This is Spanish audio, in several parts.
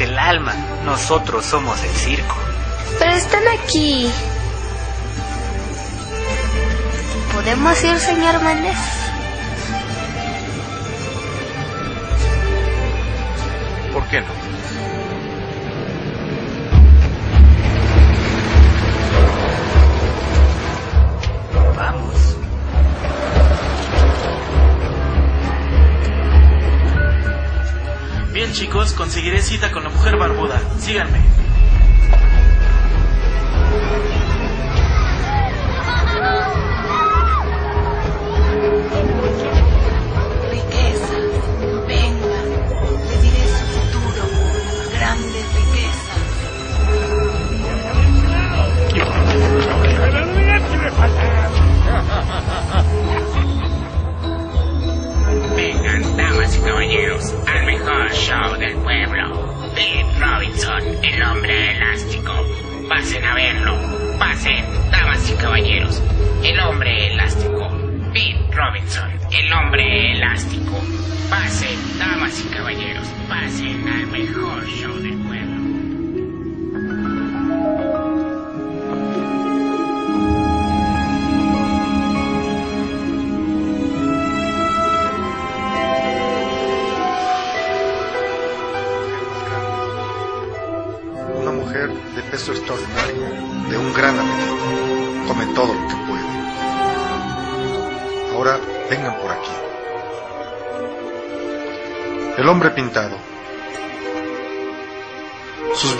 el alma. Nosotros somos el circo. Pero están aquí. ¿Podemos ir, señor Méndez? ¿Por qué no? Chicos, conseguiré cita con la mujer barbuda. Síganme.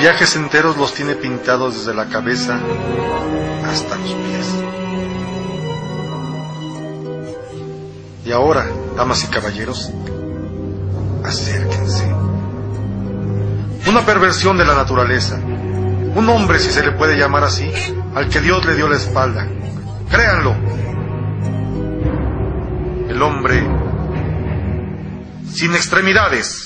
Viajes enteros los tiene pintados desde la cabeza hasta los pies. Y ahora, damas y caballeros, acérquense. Una perversión de la naturaleza. Un hombre, si se le puede llamar así, al que Dios le dio la espalda. Créanlo. El hombre sin extremidades.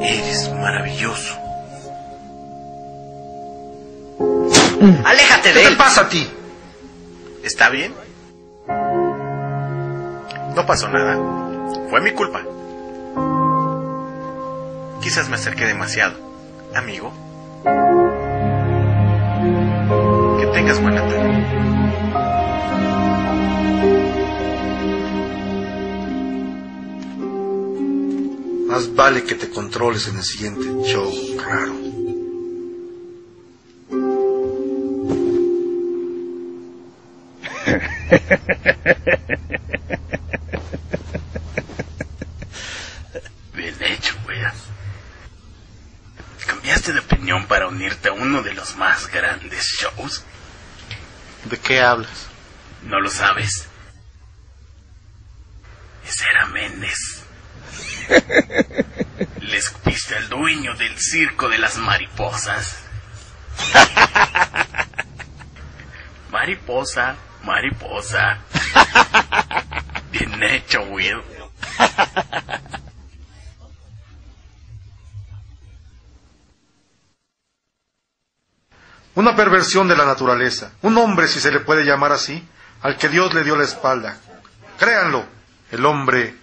Eres maravilloso. ¡Aléjate de ¿Qué te él! pasa a ti? ¿Está bien? No pasó nada. Fue mi culpa. Quizás me acerqué demasiado. Amigo. Que tengas buena tarde. Más vale que te controles en el siguiente show raro. Bien hecho, weas. ¿Cambiaste de opinión para unirte a uno de los más grandes shows? ¿De qué hablas? No lo sabes. Ese era Méndez. Le escupiste al dueño del circo de las mariposas. Mariposa, mariposa. Bien hecho, Will. Una perversión de la naturaleza. Un hombre, si se le puede llamar así, al que Dios le dio la espalda. Créanlo, el hombre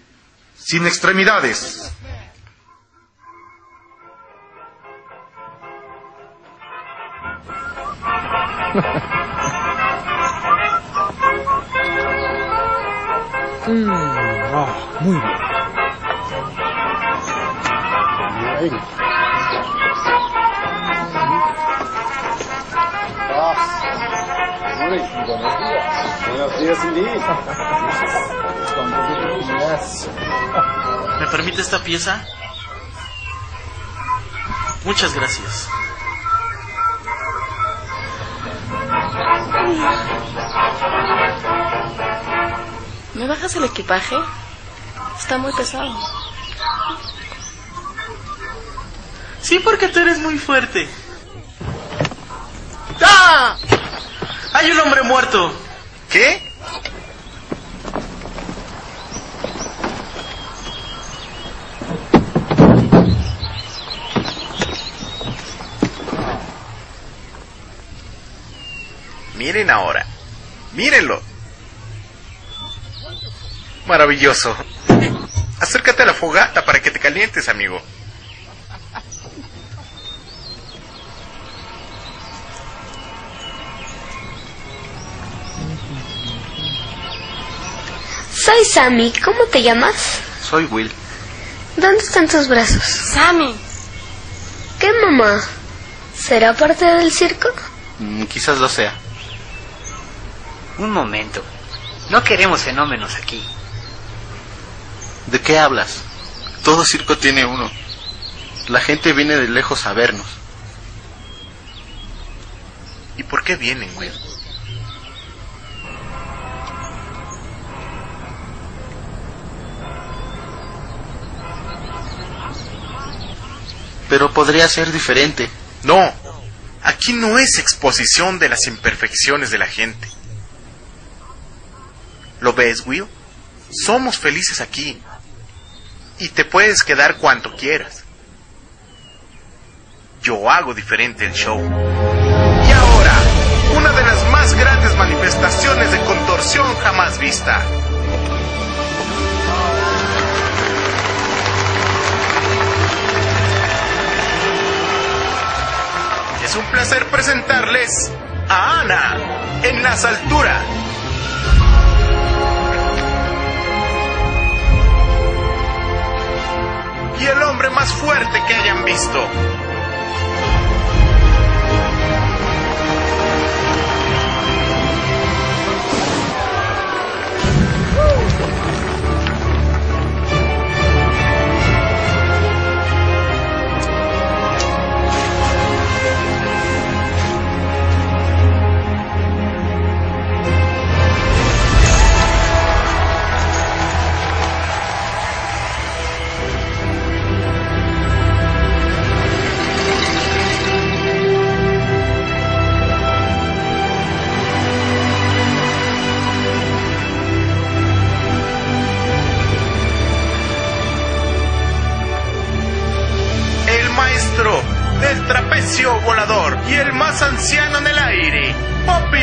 sin extremidades. muy bien. Buenos días, Cindy. ¿Me permite esta pieza? Muchas gracias. ¿Me bajas el equipaje? Está muy pesado. Sí, porque tú eres muy fuerte. ¡Ah! ¡Hay un hombre muerto! ¿Qué? Miren ahora. Mírenlo. Maravilloso. Acércate a la fogata para que te calientes, amigo. Soy Sammy. ¿Cómo te llamas? Soy Will. ¿Dónde están tus brazos? Sammy, ¿Qué mamá? ¿Será parte del circo? Mm, quizás lo sea. Un momento. No queremos fenómenos aquí. ¿De qué hablas? Todo circo tiene uno. La gente viene de lejos a vernos. ¿Y por qué vienen, Will? Pero podría ser diferente. No, aquí no es exposición de las imperfecciones de la gente. ¿Lo ves, Will? Somos felices aquí. Y te puedes quedar cuanto quieras. Yo hago diferente el show. Y ahora, una de las más grandes manifestaciones de contorsión jamás vista. Es un placer presentarles a Ana en las alturas. El hombre más fuerte que hayan visto. Volador y el más anciano en el aire, Poppy.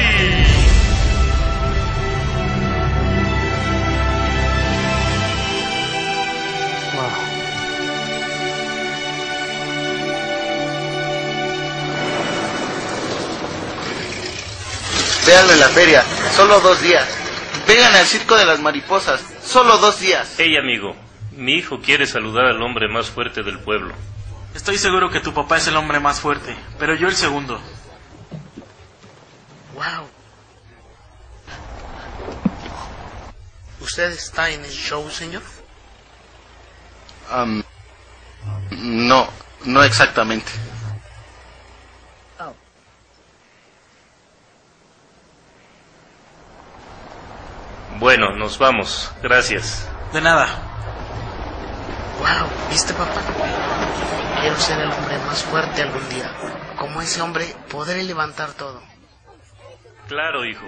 Véanlo en la feria. Solo dos días. Vengan al circo de las mariposas. Solo dos días. Hey amigo, mi hijo quiere saludar al hombre más fuerte del pueblo. Estoy seguro que tu papá es el hombre más fuerte, pero yo el segundo. Wow. ¿Usted está en el show, señor? Am, no, no exactamente. Bueno, nos vamos. Gracias. De nada. Wow, ¿viste, papá? Quiero ser el hombre más fuerte algún día. Como ese hombre, podré levantar todo. Claro, hijo.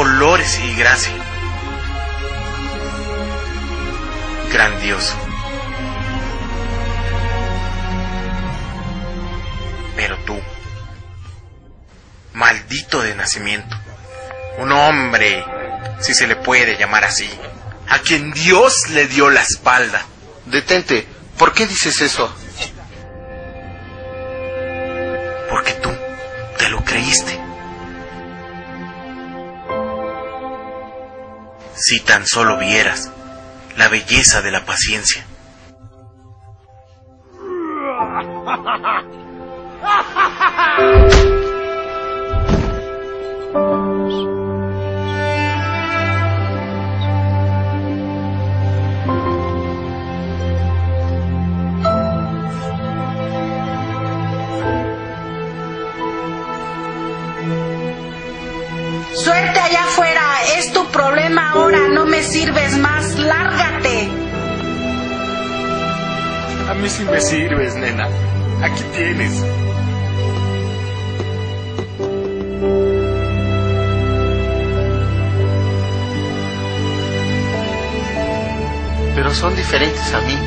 Colores y gracia. Grandioso. Pero tú, maldito de nacimiento, un hombre, si se le puede llamar así, a quien Dios le dio la espalda. Detente, ¿por qué dices eso? Porque tú te lo creíste. Si tan solo vieras la belleza de la paciencia. Sirves más, lárgate. A mí sí me sirves, nena. Aquí tienes. Pero son diferentes a mí.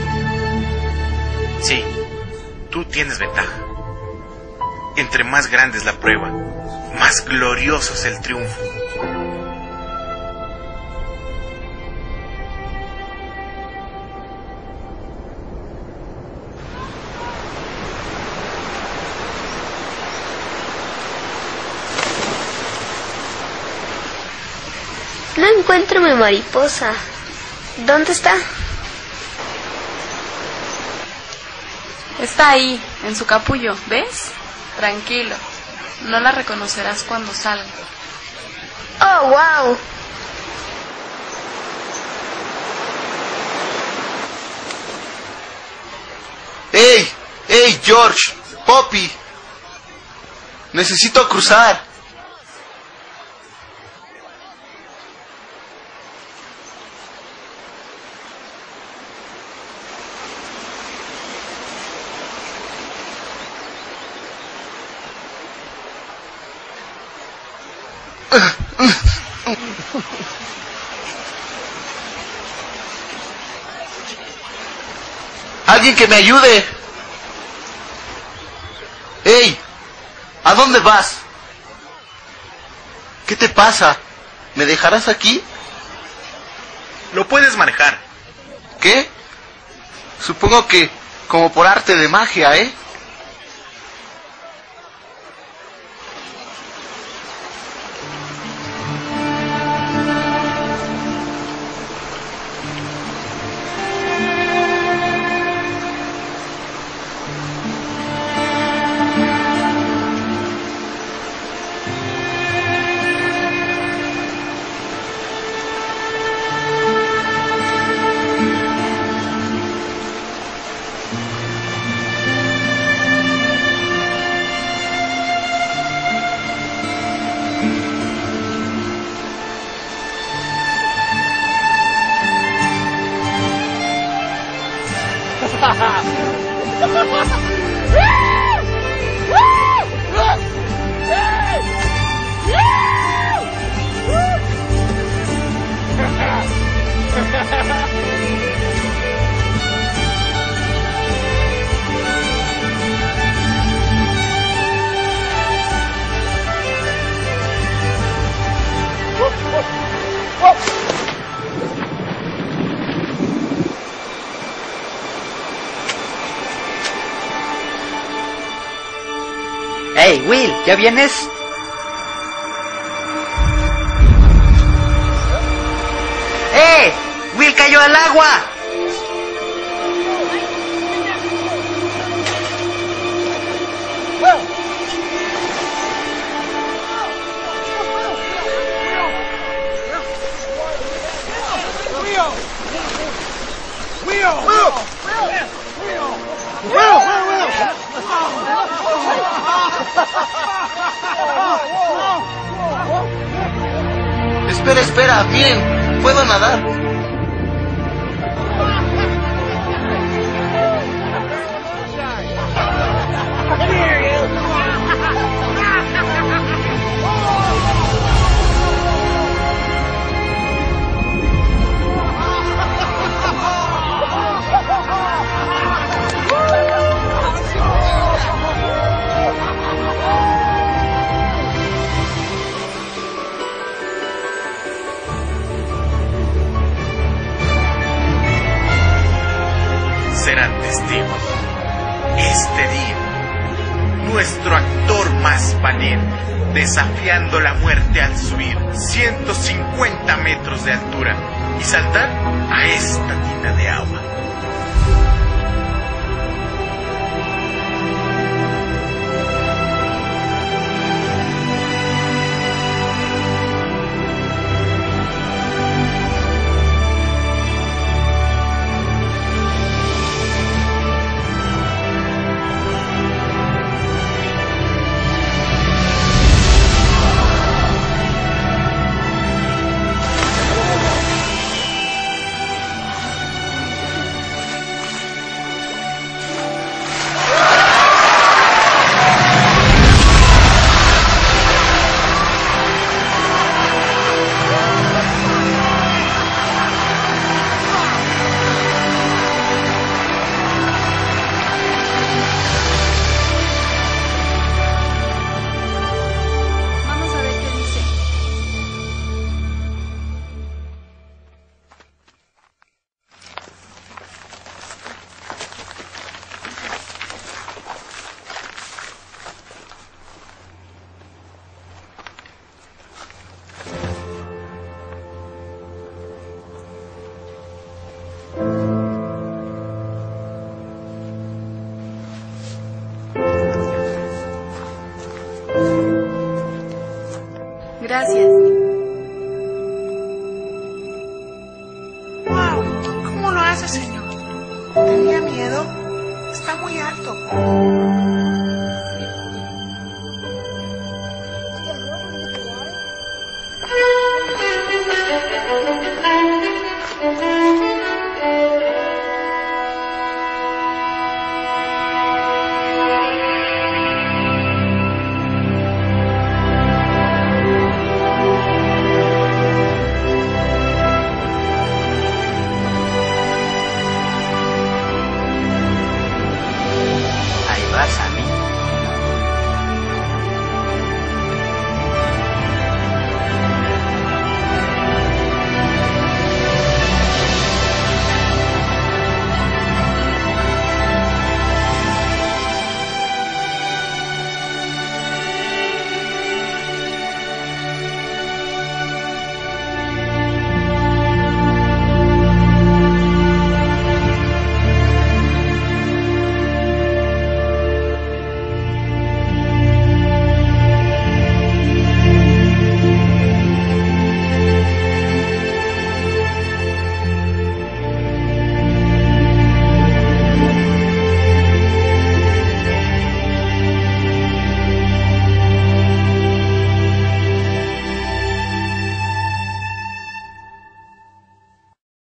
Sí, tú tienes ventaja. Entre más grande es la prueba, más glorioso es el triunfo. No encuentro mi mariposa. ¿Dónde está? Está ahí, en su capullo, ¿ves? Tranquilo. No la reconocerás cuando salga. Oh, wow. ¡Ey! ¡Ey, George! ¡Poppy! Necesito cruzar. ¡Alguien que me ayude! ¡Ey! ¿A dónde vas? ¿Qué te pasa? ¿Me dejarás aquí? Lo puedes manejar. ¿Qué? Supongo que como por arte de magia, ¿eh? Whoa! Hey, Will, ¿ya vienes? ¡Eh! ¡Will cayó al agua! Espera, espera, bien, puedo nadar. Actor más valiente, desafiando la muerte al subir 150 metros de altura y saltar a esta tina de agua.